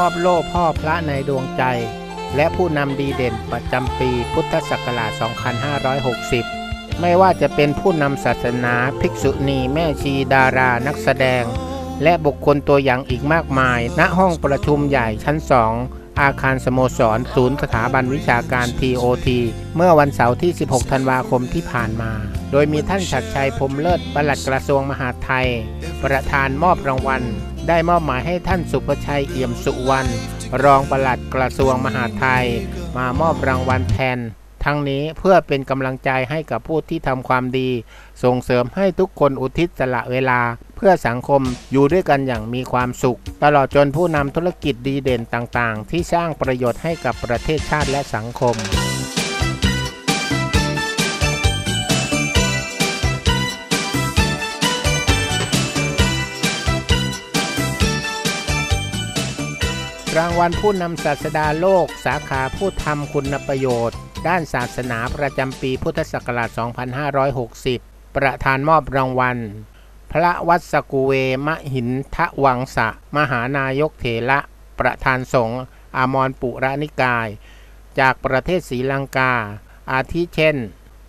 มอบโล่พ่อพระในดวงใจ และผู้นำดีเด่นประจำปีพุทธศักราช 2560 ไม่ว่าจะเป็นผู้นำศาสนา ภิกษุณี แม่ชีดารานักแสดง และบุคคลตัวอย่างอีกมากมาย ณห้องประชุมใหญ่ชั้น2อาคารสโมสร ศูนย์สถาบันวิชาการ TOT เมื่อวันเสาร์ที่ 16 ธันวาคมที่ผ่านมา โดยมีท่านชัดชัยพรมเลิศปลัดกระทรวงมหาดไทย ประธานมอบรางวัล ได้มอบหมายให้ท่านสุภชัยเอี่ยมสุวรรณรองปลัดกระทรวงมหาดไทย มามอบรางวัลแทน ทั้งนี้เพื่อเป็นกำลังใจให้กับผู้ที่ทำความดี ส่งเสริมให้ทุกคนอุทิศสละเวลา เพื่อสังคมอยู่ด้วยกันอย่างมีความสุข ตลอดจนผู้นำธุรกิจดีเด่นต่างๆ ที่สร้างประโยชน์ให้กับประเทศชาติและสังคม รางวัลผู้นำศาสดาโลก สาขาผู้ทำคุณประโยชน์ ด้านศาสนาประจำปีพุทธศักราช 2560 ประธานมอบรางวัล พระวัสกุเวมหินทะวังสะ มหานายกเถระประธานสงฆ์อามรปุระนิกาย จากประเทศศรีลังกา อาทิเช่น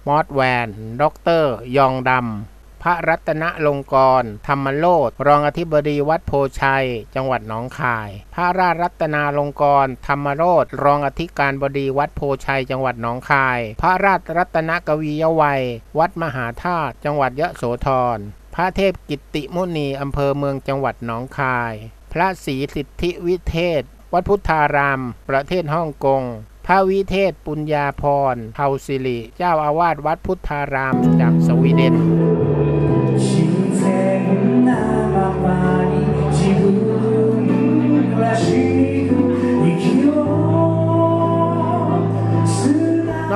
มอสแวนด็อกเตอร์ ยองดำ พระรัตนลงกร ธรรมโลดรองอธิบดีวัดโพชัย จังหวัดหนองคาย พระราชรัตนาลงกร ธรรมโรดรองอธิการบดีวัดโพชัย จังหวัดหนองคาย พระราชรัตนกวียวัย วัดมหาธาตุจังหวัดยะโสธร พระเทพกิตติมุนีอำเภอเมืองจังหวัดหนองคาย พระศรีสิทธิวิเทศ วัดพุทธาราม ประเทศฮ่องกงพระวิเทศปุญญาพรเฮาสิริ เจ้าอาวาสวัดพุทธารามจากสวีเดน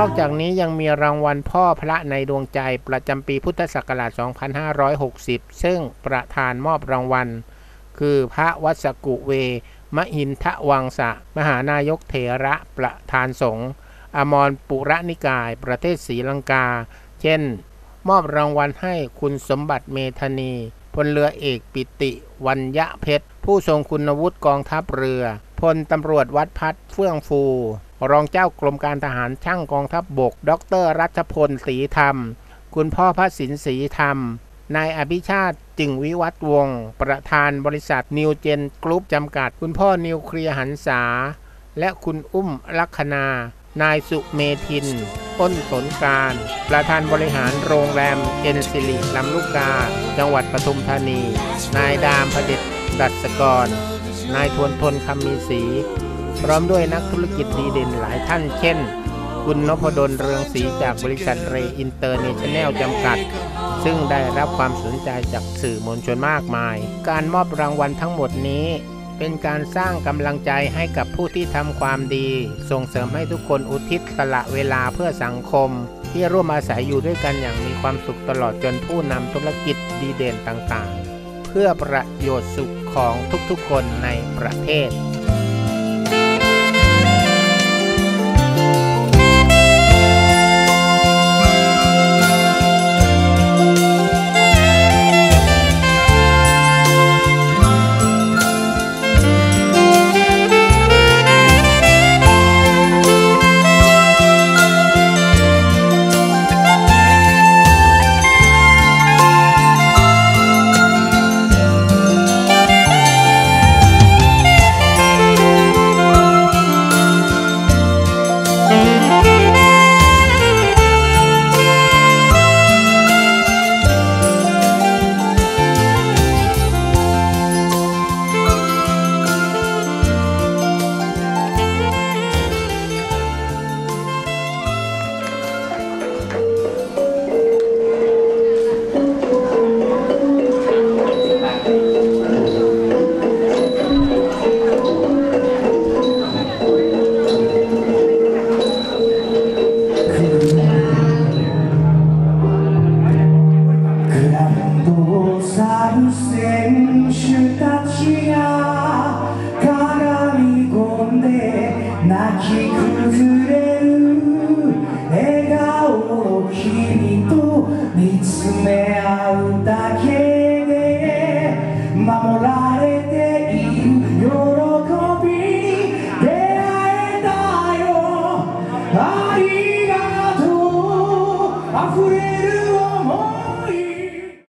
อกจากนี้ยังมีรางวัลพ่อพระในดวงใจประจำปีพุทธศักราช 2560 ซึ่งประธานมอบรางวัล คือพระวัสกุเว มหินทวังสะ มหานายกเถระประธานสงฆ์อมรปุระนิกาย ประเทศศรีลังกา เช่น มอบรางวัลให้คุณสมบัติเมธนีพลเรือเอกปิติวัญยะเพชร ผู้ทรงคุณวุฒิกองทัพเรือ พลตำรวจวัดพัดเฟื่องฟู รองเจ้ากรมการทหารช่างกองทัพบบก ดรรัชพลศรีธรรม คุณพ่อพระสินศรีธรรม นายอภิชาติจึงวิวัฒน์วงศ์ประธานบริษัทนิวเจนกรุ๊ปจำกัด คุณพ่อนิวเคลียร์หันษา และคุณอุ้มลัคนา นายสุเมทินอ้นสนการ ประธานบริหารโรงแรมเอ็นซิลิลำลูกกา จังหวัดปทุมธานี นายดามพเด็จดัชกร นายทวนทนคำมีศรี พร้อมด้วยนักธุรกิจดีเด่นหลายท่านเช่น คุณนพดลเรืองศรีจากบริษัทเรอินเตอร์เนชั่นแนลจำกัด ซึ่งได้รับความสนใจจากสื่อมวลชนมากมาย การมอบรางวัลทั้งหมดนี้เป็นการสร้างกำลังใจให้กับผู้ที่ทำความดี ส่งเสริมให้ทุกคนอุทิศสละเวลาเพื่อสังคม ที่ร่วมอาศัยอยู่ด้วยกันอย่างมีความสุขตลอดจนผู้นำธุรกิจดีเด่นต่างๆ เพื่อประโยชน์สุขของทุกๆคนในประเทศ ラウンドを去る